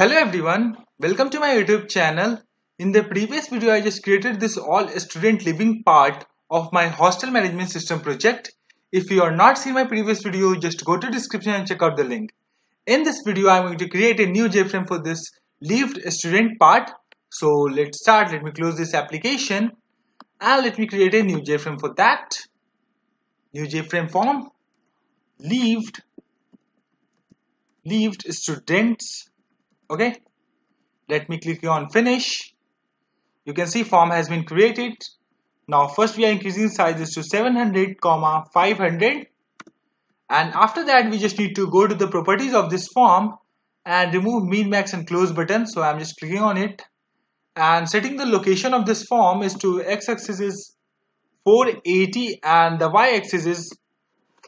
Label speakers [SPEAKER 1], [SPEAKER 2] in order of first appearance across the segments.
[SPEAKER 1] Hello everyone, welcome to my YouTube channel. In the previous video, I just created this all student living part of my hostel management system project. If you are not seen my previous video, just go to description and check out the link. In this video, I'm going to create a new JFrame for this lived student part. So let's start. Let me close this application and let me create a new JFrame for that. New JFrame form, lived, lived students okay? Let me click on finish. You can see form has been created. Now first we are increasing sizes to 700 comma 500 and after that we just need to go to the properties of this form and remove min max and close button. So i'm just clicking on it. And setting the location of this form is to x-axis is 480 and the y-axis is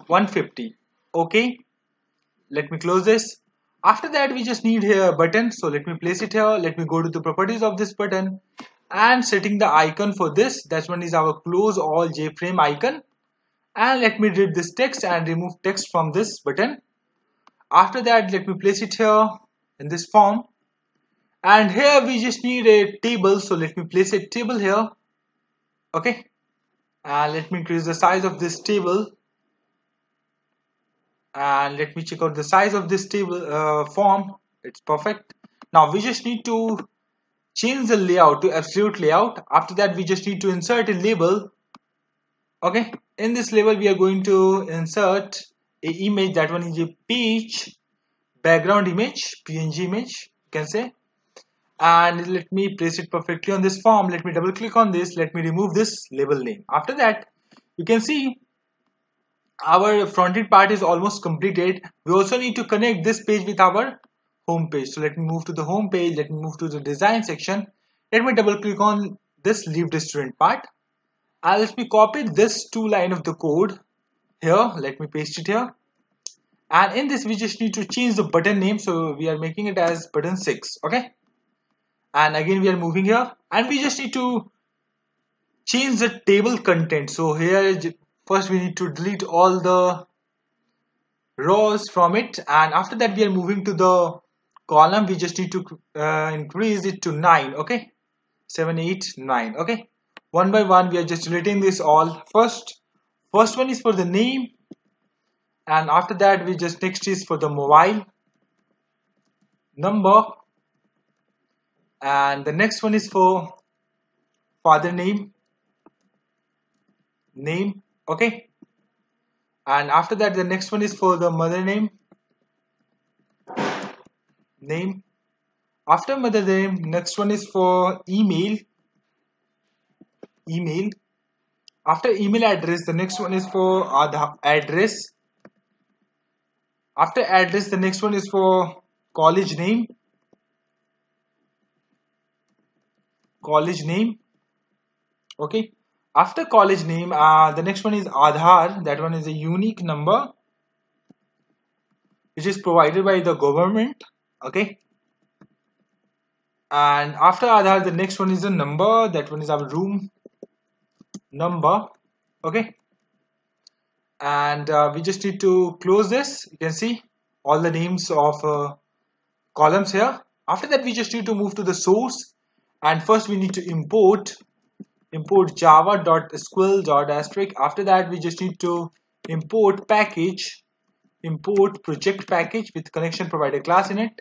[SPEAKER 1] 150 okay? Let me close this after that we just need here a button. So let me place it here. Let me go to the properties of this button and setting the icon for this. That one is our close all jframe icon. And let me read this text and remove text from this button. After that let me place it here in this form. And here we just need a table. So let me place a table here. Okay. And let me increase the size of this table and let me check out the size of this table uh, form. It's perfect. Now we just need to change the layout to absolute layout. After that we just need to insert a label. Okay? In this label we are going to insert a image. That one is a page background image png image you can say. And let me place it perfectly on this form. Let me double click on this. Let me remove this label name. After that you can see our front-end part is almost completed. We also need to connect this page with our home page. So let me move to the home page. Let me move to the design section. Let me double click on this lived student part. And let me copy this two line of the code here. Let me paste it here. And in this we just need to change the button name. So we are making it as button 6 okay? And again we are moving here. And we just need to change the table content. So here first we need to delete all the rows from it and after that we are moving to the column. We just need to uh, increase it to 9 okay? 7 8 9 okay? One by one we are just deleting this all first. First one is for the name and after that we just next is for the mobile number. And the next one is for father name name okay. And after that the next one is for the mother name. Name. After mother name next one is for email. Email. After email address the next one is for address. After address the next one is for college name. College name. Okay after college name uh, the next one is Aadhaar. That one is a unique number which is provided by the government okay? And after Aadhaar the next one is a number. That one is our room number okay? And uh, we just need to close this. You can see all the names of uh, columns here. After that we just need to move to the source. And first we need to import import java.sql.asterisk after that we just need to import package import project package with connection provider class in it.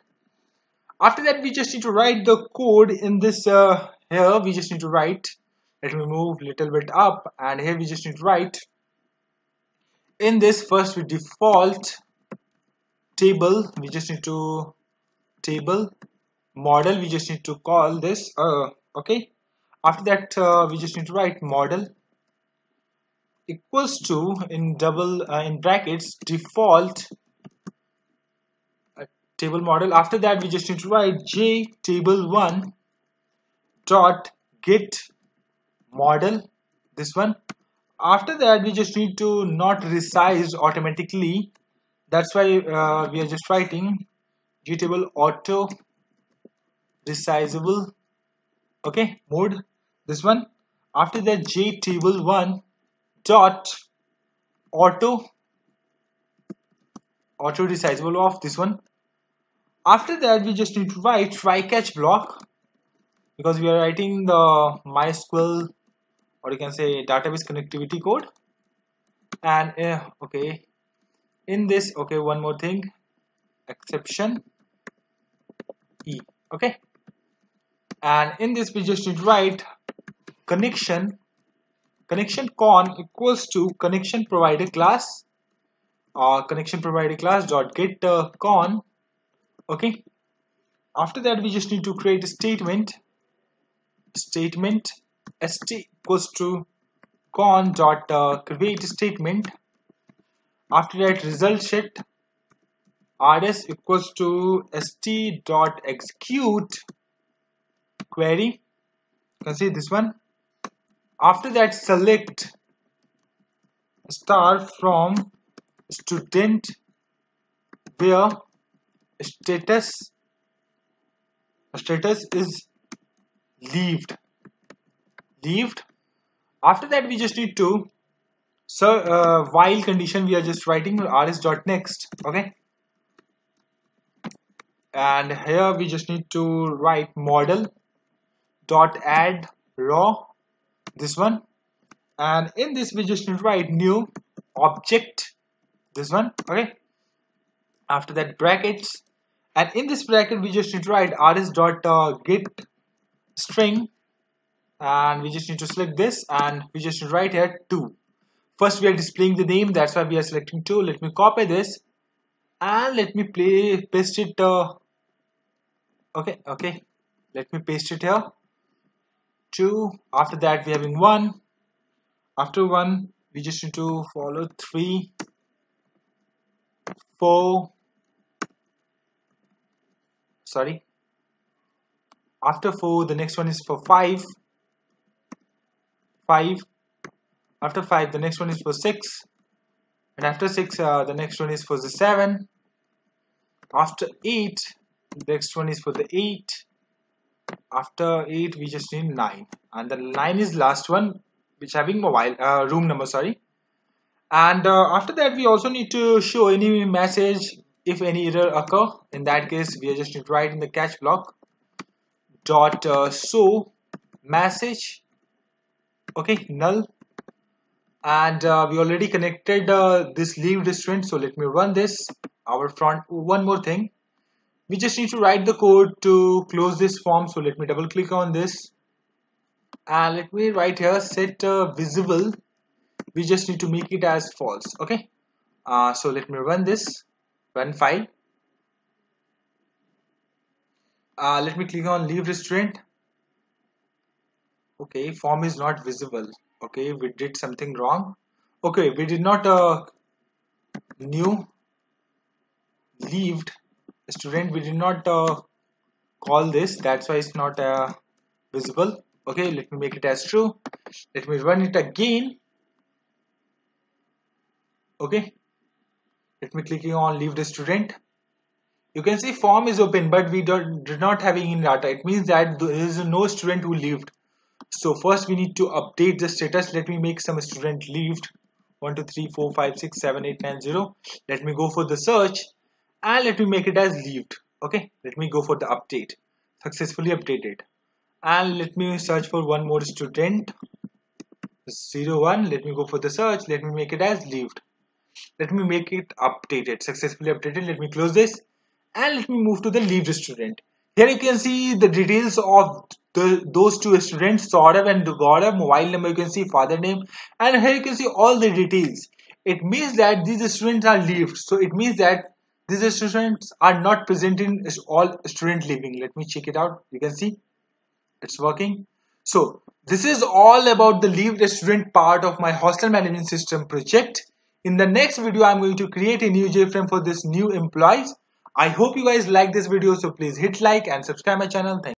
[SPEAKER 1] After that we just need to write the code in this uh, here. We just need to write let me move little bit up and here we just need to write in this first we default table. We just need to table model. We just need to call this uh, okay after that uh, we just need to write model equals to in double uh, in brackets default uh, table model. After that we just need to write j table one dot get model this one. After that we just need to not resize automatically. That's why uh, we are just writing jtable auto resizable okay mode this one after that j table 1 dot auto auto resizable of this one. After that we just need to write try catch block because we are writing the MySQL or you can say database connectivity code. And uh, okay. In this okay one more thing. Exception e okay. And in this we just need to write connection connection con equals to connection provider class or uh, connection provider class dot get uh, con. Okay. After that we just need to create a statement. Statement st equals to con dot uh, create statement. After that result set rs equals to st dot execute query. You can see this one after that select star from student where status status is leaved. Leaved. After that we just need to so uh, while condition we are just writing rs dot next okay? And here we just need to write model dot add raw this one. And in this we just need to write new object this one okay? After that brackets. And in this bracket we just need to write rs dot uh, get string. And we just need to select this and we just need to write here 2 first we are displaying the name that's why we are selecting 2 let me copy this and let me play paste it uh, okay okay. Let me paste it here 2 after that we're having 1 after 1 we just need to follow 3 4 sorry. After 4 the next one is for 5 5 after 5 the next one is for 6 and after 6 uh, the next one is for the 7 after 8 the next one is for the 8 after 8 we just need 9 and the 9 is last one which having mobile uh, room number sorry. And uh, after that we also need to show any message if any error occur. In that case we are just need to write in the catch block dot uh, show message. Okay null. And uh, we already connected uh, this leave student so let me run this. Our front one more thing we just need to write the code to close this form so let me double click on this. And let me write here set uh, visible. We just need to make it as false okay? Uh, so let me run this run file. Uh, let me click on leave restraint. Okay form is not visible okay? We did something wrong. Okay we did not uh, new leaved student we did not uh, call this. That's why it's not uh, visible. Okay let me make it as true. Let me run it again. Okay. Let me clicking on leave the student. You can see form is open but we don't, did not have any data. It means that there is no student who lived. So first we need to update the status. Let me make some student lived. 1 2 3 4 5 6 7 8 9 0 let me go for the search and let me make it as lived okay? Let me go for the update successfully updated. And let me search for one more student. 01 let me go for the search let me make it as lived let me make it updated successfully updated let me close this. And let me move to the leave student. Here you can see the details of the, those two students Saurav and Gaurav mobile number you can see father name. And here you can see all the details. It means that these students are leaved. So it means that these students are not present in all student leaving let me check it out. You can see. It's working. So this is all about the leave student part of my hostel management system project. In the next video i'm going to create a new jframe for this new employees. I hope you guys like this video so please hit like and subscribe my channel. Thank